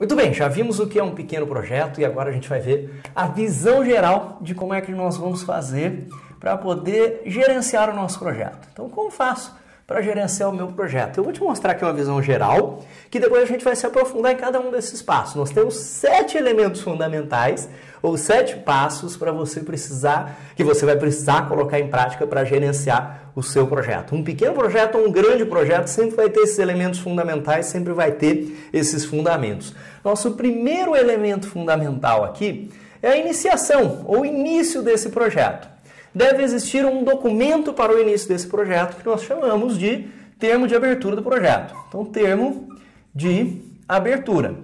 Muito bem, já vimos o que é um pequeno projeto e agora a gente vai ver a visão geral de como é que nós vamos fazer para poder gerenciar o nosso projeto. Então, como faço para gerenciar o meu projeto? Eu vou te mostrar aqui uma visão geral, que depois a gente vai se aprofundar em cada um desses passos. Nós temos sete elementos fundamentais ou sete passos para você precisar, que você vai precisar colocar em prática para gerenciar o seu projeto. Um pequeno projeto ou um grande projeto sempre vai ter esses elementos fundamentais, sempre vai ter esses fundamentos. Nosso primeiro elemento fundamental aqui é a iniciação ou início desse projeto. Deve existir um documento para o início desse projeto que nós chamamos de termo de abertura do projeto. Então, termo de abertura.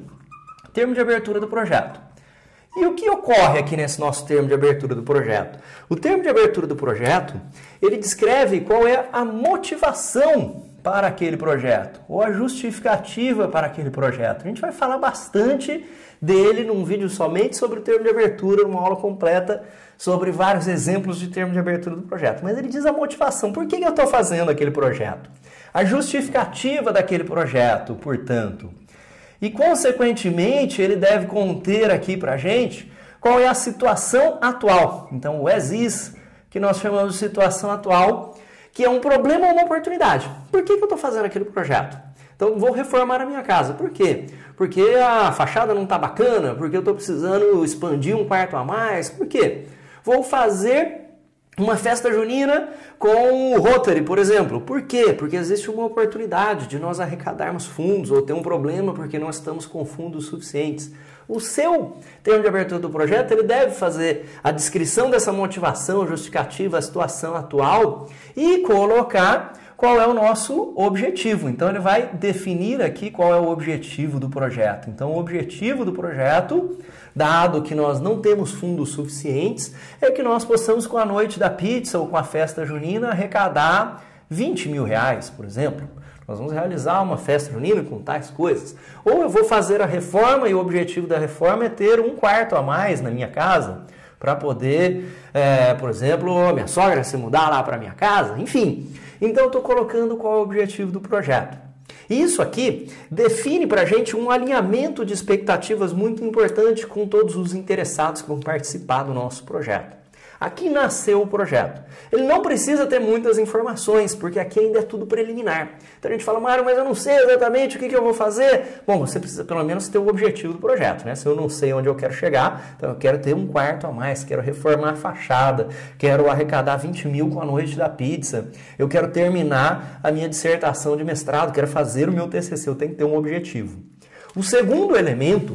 Termo de abertura do projeto. E o que ocorre aqui nesse nosso termo de abertura do projeto? O termo de abertura do projeto, ele descreve qual é a motivação para aquele projeto, ou a justificativa para aquele projeto. A gente vai falar bastante dele num vídeo somente sobre o termo de abertura, numa aula completa sobre vários exemplos de termo de abertura do projeto. Mas ele diz a motivação, por que eu estou fazendo aquele projeto? A justificativa daquele projeto, portanto. E, consequentemente, ele deve conter aqui para a gente qual é a situação atual. Então, o ESIS, que nós chamamos de situação atual, que é um problema ou uma oportunidade. Por que, que eu estou fazendo aquele projeto? Então, vou reformar a minha casa. Por quê? Porque a fachada não está bacana, porque eu estou precisando expandir um quarto a mais. Por quê? Vou fazer uma festa junina com o Rotary, por exemplo. Por quê? Porque existe uma oportunidade de nós arrecadarmos fundos ou ter um problema porque nós estamos com fundos suficientes. O seu termo de abertura do projeto ele deve fazer a descrição dessa motivação justificativa, a situação atual e colocar qual é o nosso objetivo. Então ele vai definir aqui qual é o objetivo do projeto. Então o objetivo do projeto, dado que nós não temos fundos suficientes, é que nós possamos com a noite da pizza ou com a festa junina arrecadar 20 mil reais, por exemplo. Nós vamos realizar uma festa junina com tais coisas. Ou eu vou fazer a reforma e o objetivo da reforma é ter um quarto a mais na minha casa para poder, é, por exemplo, minha sogra se mudar lá para minha casa, enfim. Então eu estou colocando qual é o objetivo do projeto. Isso aqui define para a gente um alinhamento de expectativas muito importante com todos os interessados que vão participar do nosso projeto. Aqui nasceu o projeto. Ele não precisa ter muitas informações, porque aqui ainda é tudo preliminar. Então a gente fala, Mário, mas eu não sei exatamente o que, que eu vou fazer. Bom, você precisa pelo menos ter o objetivo do projeto, né? Se eu não sei onde eu quero chegar, então eu quero ter um quarto a mais, quero reformar a fachada, quero arrecadar 20 mil com a noite da pizza, eu quero terminar a minha dissertação de mestrado, quero fazer o meu TCC, eu tenho que ter um objetivo. O segundo elemento,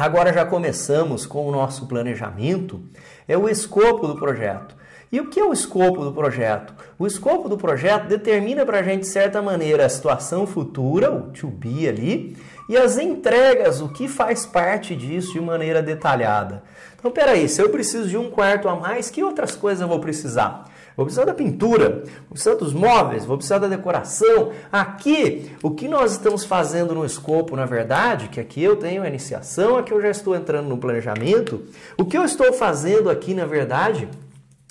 agora já começamos com o nosso planejamento, é o escopo do projeto. E o que é o escopo do projeto? O escopo do projeto determina para a gente, de certa maneira, a situação futura, o to be ali, e as entregas, o que faz parte disso de maneira detalhada. Então, peraí, se eu preciso de um quarto a mais, que outras coisas eu vou precisar? Vou precisar da pintura, vou precisar dos móveis, vou precisar da decoração. Aqui, o que nós estamos fazendo no escopo, na verdade, que aqui eu tenho a iniciação, aqui eu já estou entrando no planejamento. O que eu estou fazendo aqui, na verdade,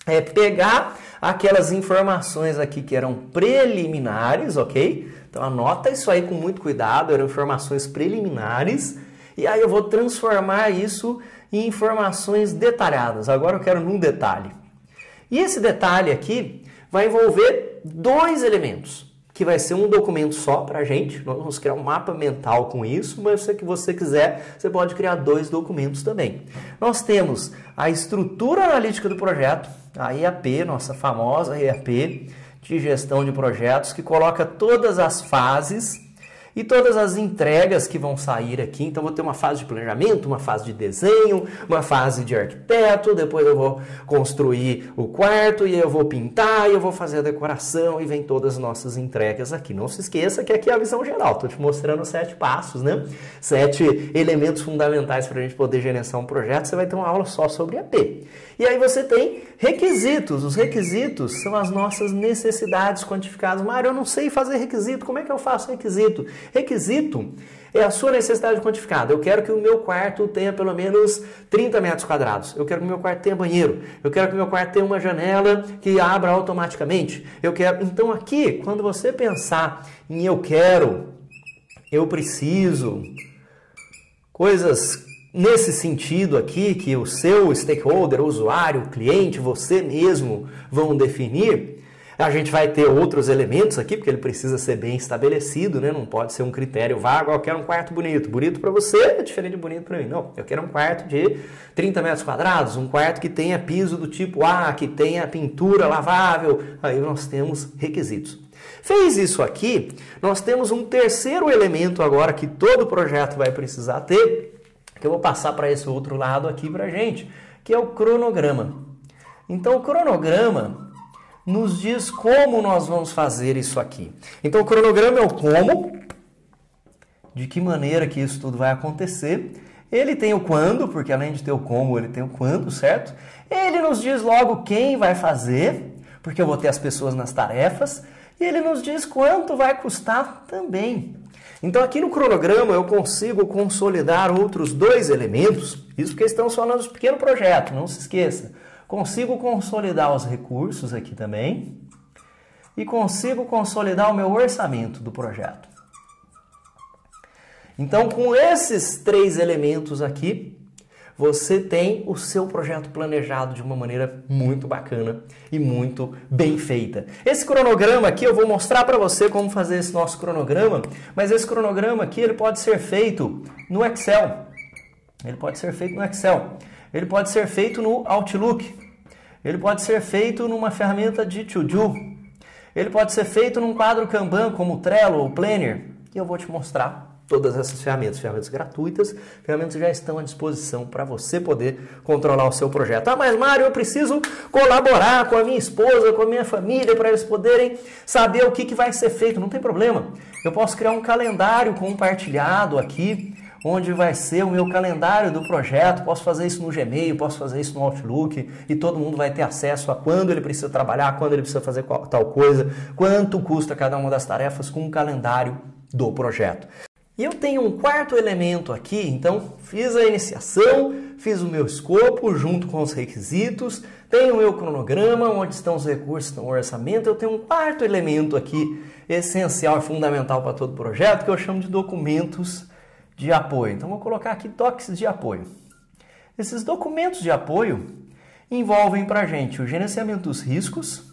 é pegar aquelas informações aqui que eram preliminares, ok? Então anota isso aí com muito cuidado, eram informações preliminares, e aí eu vou transformar isso em informações detalhadas. Agora eu quero num detalhe. E esse detalhe aqui vai envolver dois elementos, que vai ser um documento só para a gente. Nós vamos criar um mapa mental com isso, mas se você quiser, você pode criar dois documentos também. Nós temos a estrutura analítica do projeto, a IAP, nossa famosa IAP de gestão de projetos, que coloca todas as fases e todas as entregas que vão sair aqui. Então, vou ter uma fase de planejamento, uma fase de desenho, uma fase de arquiteto, depois eu vou construir o quarto e eu vou pintar e eu vou fazer a decoração e vem todas as nossas entregas aqui. Não se esqueça que aqui é a visão geral, estou te mostrando sete passos, né? Sete elementos fundamentais para a gente poder gerenciar um projeto. Você vai ter uma aula só sobre AP. E aí você tem requisitos. Os requisitos são as nossas necessidades quantificadas. Mário, eu não sei fazer requisito. Como é que eu faço requisito? Requisito é a sua necessidade quantificada. Eu quero que o meu quarto tenha pelo menos 30 metros quadrados. Eu quero que o meu quarto tenha banheiro. Eu quero que o meu quarto tenha uma janela que abra automaticamente. Eu quero. Então aqui, quando você pensar em eu quero, eu preciso, coisas nesse sentido aqui que o seu stakeholder, o usuário, o cliente, você mesmo vão definir, a gente vai ter outros elementos aqui, porque ele precisa ser bem estabelecido, né? Não pode ser um critério vago, eu quero um quarto bonito. Bonito para você é diferente de bonito para mim. Não, eu quero um quarto de 30 metros quadrados, um quarto que tenha piso do tipo A, que tenha pintura lavável. Aí nós temos requisitos. Fez isso aqui, nós temos um terceiro elemento agora que todo projeto vai precisar ter, que eu vou passar para esse outro lado aqui para gente, que é o cronograma. Então, o cronograma nos diz como nós vamos fazer isso aqui. Então, o cronograma é o como, de que maneira que isso tudo vai acontecer. Ele tem o quando, porque além de ter o como, ele tem o quando, certo? Ele nos diz logo quem vai fazer, porque eu vou ter as pessoas nas tarefas, e ele nos diz quanto vai custar também. Então, aqui no cronograma, eu consigo consolidar outros dois elementos, isso porque estamos falando de pequeno projeto, não se esqueça. Consigo consolidar os recursos aqui também e consigo consolidar o meu orçamento do projeto. Então, com esses três elementos aqui, você tem o seu projeto planejado de uma maneira muito bacana e muito bem feita. Esse cronograma aqui eu vou mostrar para você como fazer esse nosso cronograma, mas esse cronograma aqui ele pode ser feito no Excel. Ele pode ser feito no Excel. Ele pode ser feito no Outlook. Ele pode ser feito numa ferramenta de to-do. Ele pode ser feito num quadro Kanban como o Trello ou Planner. E eu vou te mostrar todas essas ferramentas, ferramentas gratuitas, ferramentas que já estão à disposição para você poder controlar o seu projeto. Ah, mas Mário, eu preciso colaborar com a minha esposa, com a minha família, para eles poderem saber o que, que vai ser feito. Não tem problema. Eu posso criar um calendário compartilhado aqui onde vai ser o meu calendário do projeto. Posso fazer isso no Gmail, posso fazer isso no Outlook e todo mundo vai ter acesso a quando ele precisa trabalhar, quando ele precisa fazer tal coisa, quanto custa cada uma das tarefas com o calendário do projeto. E eu tenho um quarto elemento aqui, então fiz a iniciação, fiz o meu escopo junto com os requisitos, tenho o meu cronograma, onde estão os recursos, estão o orçamento, eu tenho um quarto elemento aqui, essencial e fundamental para todo projeto, que eu chamo de documentos de apoio. Então vou colocar aqui toques de apoio. Esses documentos de apoio envolvem para a gente o gerenciamento dos riscos.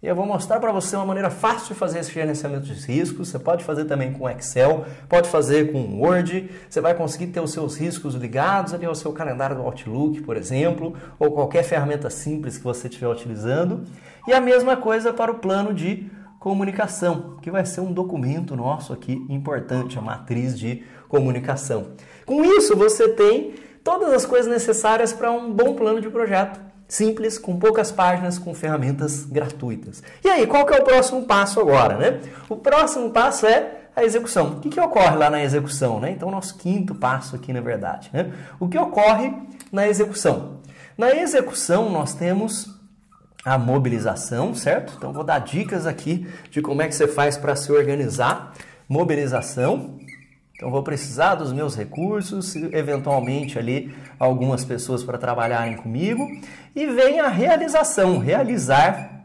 E eu vou mostrar para você uma maneira fácil de fazer esse gerenciamento de riscos. Você pode fazer também com Excel, pode fazer com Word. Você vai conseguir ter os seus riscos ligados ali ao seu calendário do Outlook, por exemplo, ou qualquer ferramenta simples que você estiver utilizando. E a mesma coisa para o plano de comunicação, que vai ser um documento nosso aqui importante, a matriz de comunicação. Com isso, você tem todas as coisas necessárias para um bom plano de projeto. Simples, com poucas páginas, com ferramentas gratuitas. E aí, qual que é o próximo passo agora? Né? O próximo passo é a execução. O que, que ocorre lá na execução? Né? Então, nosso quinto passo aqui, na verdade. Né? O que ocorre na execução? Na execução, nós temos a mobilização, certo? Então, vou dar dicas aqui de como é que você faz para se organizar. Mobilização, então vou precisar dos meus recursos, eventualmente ali algumas pessoas para trabalharem comigo e vem a realização, realizar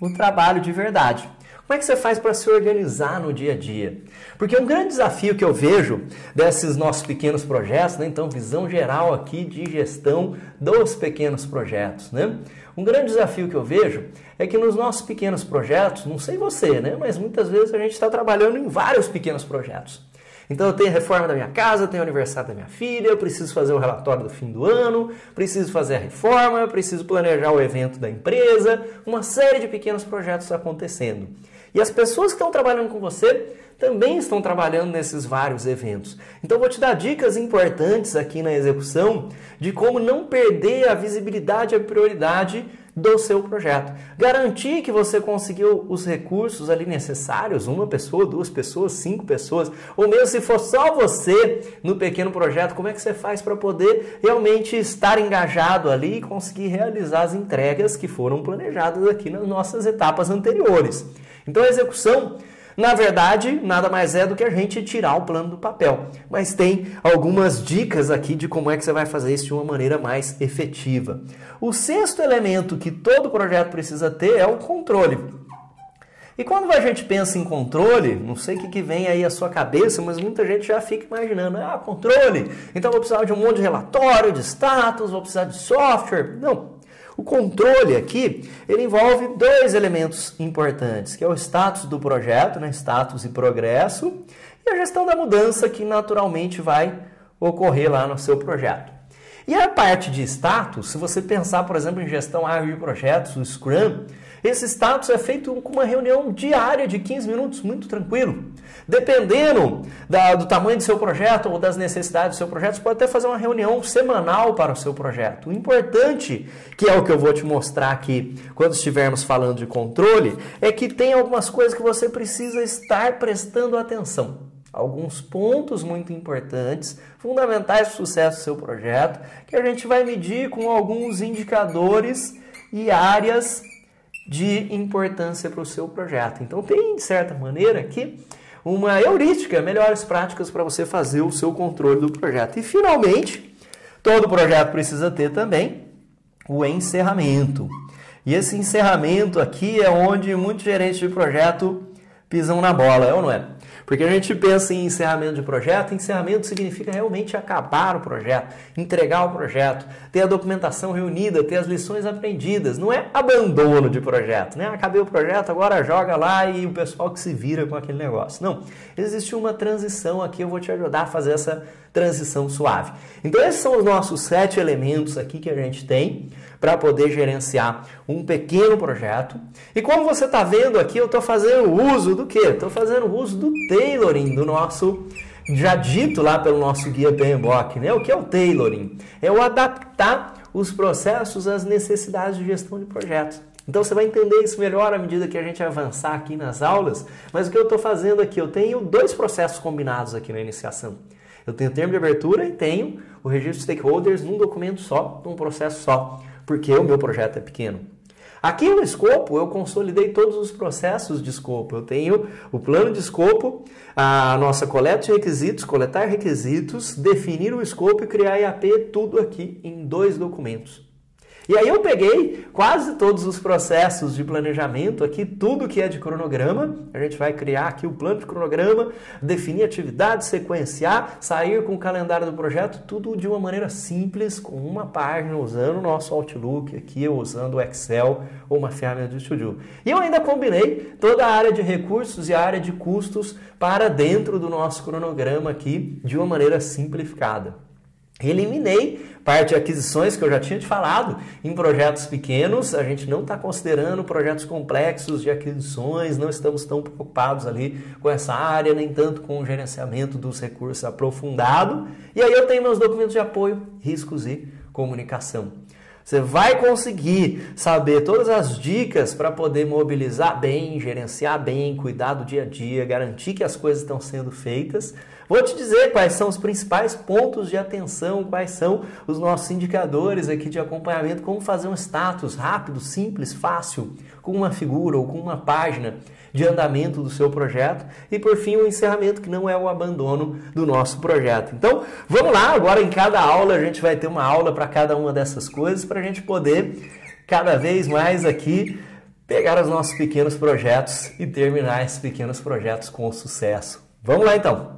o trabalho de verdade. Como é que você faz para se organizar no dia a dia? Porque um grande desafio que eu vejo desses nossos pequenos projetos, né? então visão geral aqui de gestão dos pequenos projetos, né? Um grande desafio que eu vejo é que nos nossos pequenos projetos, não sei você, né? Mas muitas vezes a gente está trabalhando em vários pequenos projetos. Então eu tenho a reforma da minha casa, tenho o aniversário da minha filha, eu preciso fazer o relatório do fim do ano, preciso fazer a reforma, preciso planejar o evento da empresa, uma série de pequenos projetos acontecendo. E as pessoas que estão trabalhando com você também estão trabalhando nesses vários eventos. Então vou te dar dicas importantes aqui na execução de como não perder a visibilidade e a prioridade do seu projeto. Garantir que você conseguiu os recursos ali necessários, uma pessoa, duas pessoas, cinco pessoas, ou mesmo se for só você no pequeno projeto, como é que você faz para poder realmente estar engajado ali e conseguir realizar as entregas que foram planejadas aqui nas nossas etapas anteriores. Então a execução na verdade, nada mais é do que a gente tirar o plano do papel. Mas tem algumas dicas aqui de como é que você vai fazer isso de uma maneira mais efetiva. O sexto elemento que todo projeto precisa ter é o controle. E quando a gente pensa em controle, não sei o que, que vem aí à sua cabeça, mas muita gente já fica imaginando, ah, controle, então vou precisar de um monte de relatório, de status, vou precisar de software. Não. O controle aqui, ele envolve dois elementos importantes, que é o status do projeto, né, status e progresso, e a gestão da mudança que naturalmente vai ocorrer lá no seu projeto. E a parte de status, se você pensar, por exemplo, em gestão ágil de projetos, o Scrum, esse status é feito com uma reunião diária de 15 minutos, muito tranquilo. Dependendo da, do tamanho do seu projeto ou das necessidades do seu projeto, você pode até fazer uma reunião semanal para o seu projeto. O importante, que é o que eu vou te mostrar aqui quando estivermos falando de controle, é que tem algumas coisas que você precisa estar prestando atenção alguns pontos muito importantes, fundamentais para o sucesso do seu projeto, que a gente vai medir com alguns indicadores e áreas de importância para o seu projeto. Então tem, de certa maneira, aqui uma heurística, melhores práticas para você fazer o seu controle do projeto. E finalmente, todo projeto precisa ter também o encerramento. E esse encerramento aqui é onde muitos gerentes de projeto pisam na bola, é ou não é? Porque a gente pensa em encerramento de projeto, encerramento significa realmente acabar o projeto, entregar o projeto, ter a documentação reunida, ter as lições aprendidas. Não é abandono de projeto, né? Acabei o projeto, agora joga lá e o pessoal que se vira com aquele negócio. Não, existe uma transição aqui, eu vou te ajudar a fazer essa transição suave. Então esses são os nossos sete elementos aqui que a gente tem para poder gerenciar um pequeno projeto. E como você está vendo aqui, eu estou fazendo uso do que? Estou fazendo uso do tailoring do nosso já dito lá pelo nosso guia PMBOK, né? O que é o tailoring? É o adaptar os processos às necessidades de gestão de projetos. Então você vai entender isso melhor à medida que a gente avançar aqui nas aulas. Mas o que eu estou fazendo aqui? Eu tenho dois processos combinados aqui na iniciação. Eu tenho o termo de abertura e tenho o registro de stakeholders num documento só, num processo só porque o meu projeto é pequeno. Aqui no escopo eu consolidei todos os processos de escopo. Eu tenho o plano de escopo, a nossa coleta de requisitos, coletar requisitos, definir o escopo e criar IAP, tudo aqui em dois documentos. E aí eu peguei quase todos os processos de planejamento aqui, tudo que é de cronograma. A gente vai criar aqui o plano de cronograma, definir atividades, sequenciar, sair com o calendário do projeto, tudo de uma maneira simples, com uma página, usando o nosso Outlook aqui, usando o Excel ou uma ferramenta de Studio. E eu ainda combinei toda a área de recursos e a área de custos para dentro do nosso cronograma aqui de uma maneira simplificada. Eliminei parte de aquisições que eu já tinha te falado em projetos pequenos. A gente não está considerando projetos complexos de aquisições, não estamos tão preocupados ali com essa área, nem tanto com o gerenciamento dos recursos aprofundado. E aí eu tenho meus documentos de apoio, riscos e comunicação. Você vai conseguir saber todas as dicas para poder mobilizar bem, gerenciar bem, cuidar do dia a dia, garantir que as coisas estão sendo feitas Vou te dizer quais são os principais pontos de atenção, quais são os nossos indicadores aqui de acompanhamento, como fazer um status rápido, simples, fácil, com uma figura ou com uma página de andamento do seu projeto e por fim o encerramento que não é o abandono do nosso projeto. Então, vamos lá, agora em cada aula a gente vai ter uma aula para cada uma dessas coisas para a gente poder cada vez mais aqui pegar os nossos pequenos projetos e terminar esses pequenos projetos com sucesso. Vamos lá então.